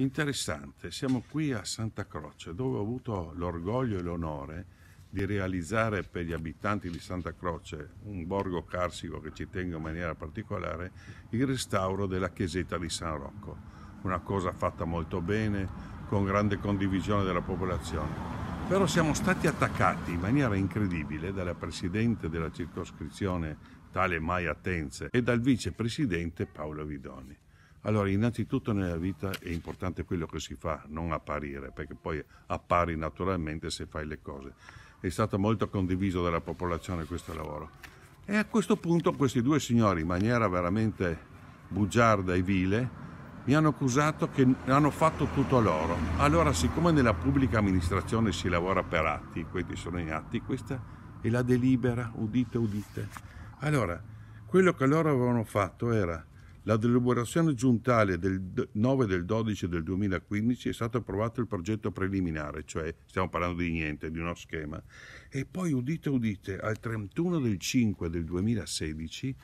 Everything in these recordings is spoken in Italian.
Interessante, siamo qui a Santa Croce dove ho avuto l'orgoglio e l'onore di realizzare per gli abitanti di Santa Croce, un borgo carsico che ci tengo in maniera particolare, il restauro della chiesetta di San Rocco. Una cosa fatta molto bene, con grande condivisione della popolazione. Però siamo stati attaccati in maniera incredibile dalla Presidente della circoscrizione, tale Maia Tenze, e dal Vicepresidente Paolo Vidoni. Allora, innanzitutto nella vita è importante quello che si fa, non apparire, perché poi appari naturalmente se fai le cose. È stato molto condiviso dalla popolazione questo lavoro. E a questo punto questi due signori, in maniera veramente bugiarda e vile, mi hanno accusato che hanno fatto tutto loro. Allora, siccome nella pubblica amministrazione si lavora per atti, questi sono gli atti, questa è la delibera, udite, udite. Allora, quello che loro avevano fatto era la deliberazione giuntale del 9 del 12 del 2015 è stato approvato il progetto preliminare, cioè stiamo parlando di niente, di uno schema, e poi udite udite, al 31 del 5 del 2016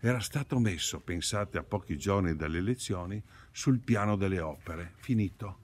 era stato messo, pensate a pochi giorni dalle elezioni, sul piano delle opere, finito.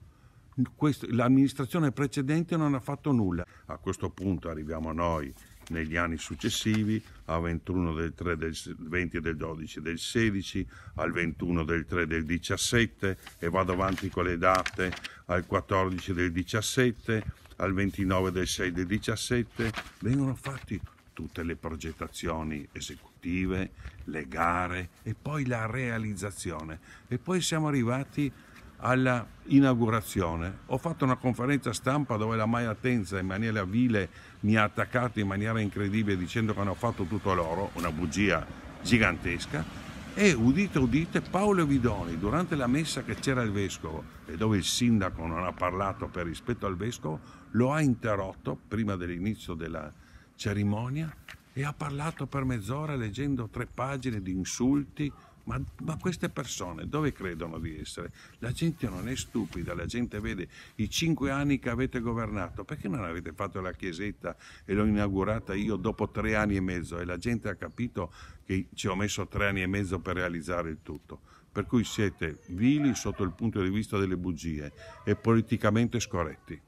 Questo, l'amministrazione precedente non ha fatto nulla. A questo punto arriviamo noi negli anni successivi, al 21 del 3 del 20 del 12 del 16, al 21 del 3 del 17 e vado avanti con le date al 14 del 17, al 29 del 6 del 17, vengono fatti tutte le progettazioni esecutive, le gare e poi la realizzazione. E poi siamo arrivati alla inaugurazione. Ho fatto una conferenza stampa dove la Maia Tenza in maniera vile mi ha attaccato in maniera incredibile dicendo che hanno fatto tutto loro, una bugia gigantesca. E udite, udite, Paolo Vidoni, durante la messa che c'era il vescovo e dove il sindaco non ha parlato per rispetto al vescovo, lo ha interrotto prima dell'inizio della cerimonia e ha parlato per mezz'ora leggendo tre pagine di insulti, ma, ma, queste persone dove credono di essere? La gente non è stupida, la gente vede i cinque anni che avete governato, perché non avete fatto la chiesetta e l'ho inaugurata io dopo tre anni e mezzo e la gente ha capito che ci ho messo tre anni e mezzo per realizzare il tutto. Per cui siete vili sotto il punto di vista delle bugie e politicamente scorretti.